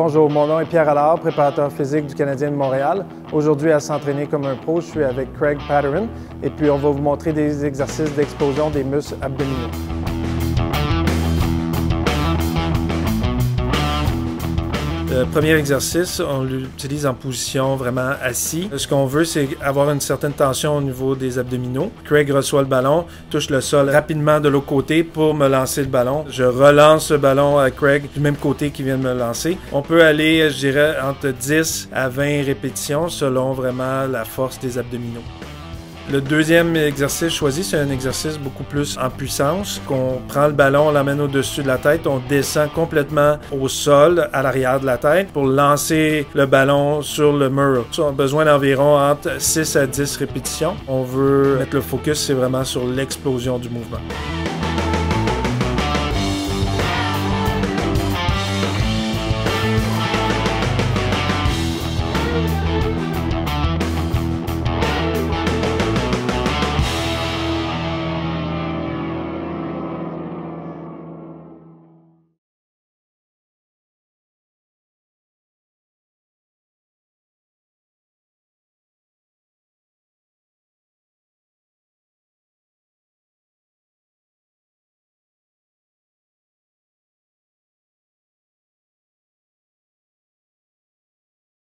Bonjour, mon nom est Pierre Allard, préparateur physique du Canadien de Montréal. Aujourd'hui, à s'entraîner comme un pro, je suis avec Craig Patterin et puis on va vous montrer des exercices d'explosion des muscles abdominaux. Le premier exercice, on l'utilise en position vraiment assis. Ce qu'on veut, c'est avoir une certaine tension au niveau des abdominaux. Craig reçoit le ballon, touche le sol rapidement de l'autre côté pour me lancer le ballon. Je relance le ballon à Craig du même côté qui vient de me lancer. On peut aller, je dirais, entre 10 à 20 répétitions selon vraiment la force des abdominaux. Le deuxième exercice choisi, c'est un exercice beaucoup plus en puissance. Qu'on prend le ballon, on l'amène au-dessus de la tête, on descend complètement au sol, à l'arrière de la tête, pour lancer le ballon sur le mur. On a besoin d'environ entre 6 à 10 répétitions. On veut mettre le focus, c'est vraiment sur l'explosion du mouvement.